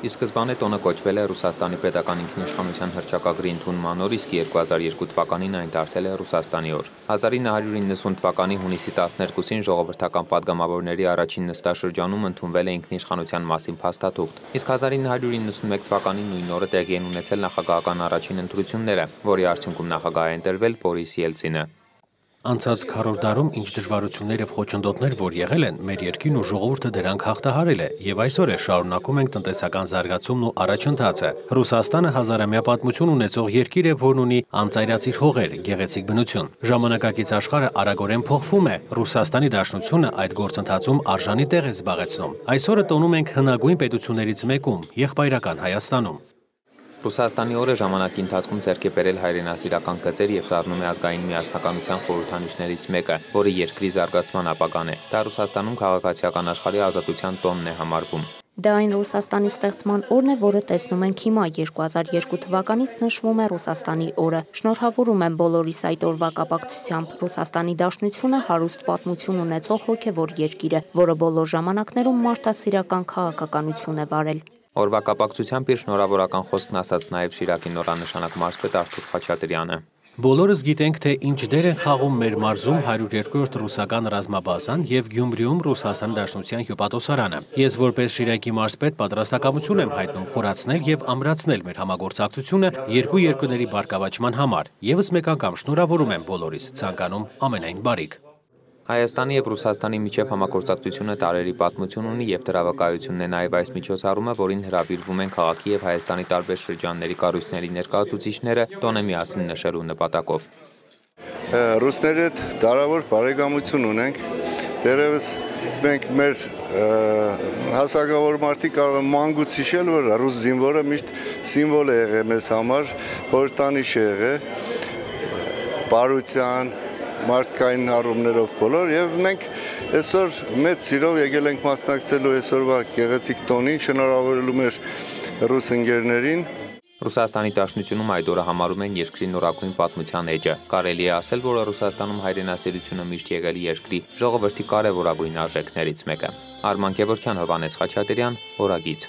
Ի սկզբանե տոնը կոչվել է Ռուսաստանի Պետական Ինքնիշխանության հռչակագրի ընդունման օր, իսկ 2002 թվականին այն դարձել է Ռուսաստանի օր։ 1990 թվականի հունիսի 12-ին ժողովրդական падգամավորների առաջին նստաշրջանում ընդունվել է ինքնիշխանության մասին փաստաթուղթ։ Իսկ 1991 թվականի նույն օրը տեղի են ունեցել նախագահական առաջին ընտրությունները, որի արդյունքում նախագահ է ընտրվել Բորիս Ելցինը։ Անցած քառորդ դարում ինչ դժվարություններ եւ խոչընդոտներ որ եղել են, մեր երկիրն ու ժողովուրդը դրանք հաղթահարել է եւ այսօր է շարունակում ենք տնտեսական զարգացումն ու առաջընթացը։ Ռուսաստանը հազարամյա պատմություն ունեցող երկիր է, որն ունի անծայրացիր հողեր, գեղեցիկ բնություն։ Ժամանակակից աշխարհը արագորեն փոխվում է։ Ռուսաստանի Դաշնությունը այդ գործընթացում արժանի տեղ է զբաղեցնում։ Այսօրը տոնում ենք հնագույն պետություններից մեկում՝ եղբայրական Հայաստանում։ Ռուսաստանի օրը ժամանակի ընթացքում ձեռք է բերել հայրենասիրական գծեր եւ դառնում է ազգային միասնականության խորհրդանիշներից մեկը, որը երկրի զարգացման ապագան է։ Դա Ռուսաստանում քաղաքացիական աշխարհի ազատության տոնն է համարվում։ Դա այն Ռուսաստանի ստեղծման օրն է, որը տեսնում ենք հիմա 2002 թվականից նշվում է Ռուսաստանի օրը։ Շնորհավորում եմ բոլորիս այդ օրվա կապակցությամբ։ Ռուսաստանի Դաշնությունը հարուստ պատմություն ունեցող հոգևոր երկիր է, որը բոլոր ժամանակներում մարդասիրական քաղաքականություն է վարել։ Օրվա կապակցությամբ իր շնորհավորական խոսքն ասաց նաև Շիրակի նորանշանակ մարզպետ Արթուր Խաչատրյանը։ Բոլորս գիտենք, թե ինչ դեր են խաղում մեր մարզում 102-րդ ռուսական ռազմաբազան եւ Գյումրիում Ռուսաստան Դաշնության հյուպատոսարանը։ Ես որպես Շիրակի մարզպետ պատրաստակամություն եմ հայտնում խորացնել եւ ամրացնել մեր համագործակցությունը երկու երկրների բարգավաճման համար։ Եվս մեկ անգամ շնորհավորում եմ բոլորիս, ցանկանում ամենայն բարիք։ Հայաստանի եւ Ռուսաստանի միջև համագործակցությունը տարերի պատմություն ունի եւ դրա վկայությունն է նաեւ այս միջոցառումը, որին հրավիրվում են քաղաքի եւ Հայաստանի տարբեր շրջանների կառույցների ներկայացուցիչները տոնը միասին նշելու նպատակով։ Ռուսների հետ դարավոր բարեկամություն ունենք։ Դերևս մենք մեր հասակավոր մարդիկ կարող են մանգուց հիշել, որ ռուս զինվորը միշտ սիմվոլ է եղել մեզ համար, խորտանիշ է եղել բարության, մարդկային առումներով բոլոր եւ մենք այսօր մեծ սիրով եկել ենք մասնակցելու այսօրվա գեղեցիկ տոնին, շնորհավորելու մեր ռուս ընկերներին Ռուսաստանի Դաշնությունում այդ օրը համարում են երկրի նորագույն պատմության էջը։ Կարելի է ասել, որ Ռուսաստանում հայրենասիրությունը միշտ եղել երկրի ժողովրդի կարևորագույն արժեքներից մեկը։ Արման Գևորքյան, Հովանես Խաչատրյան, Օրագից։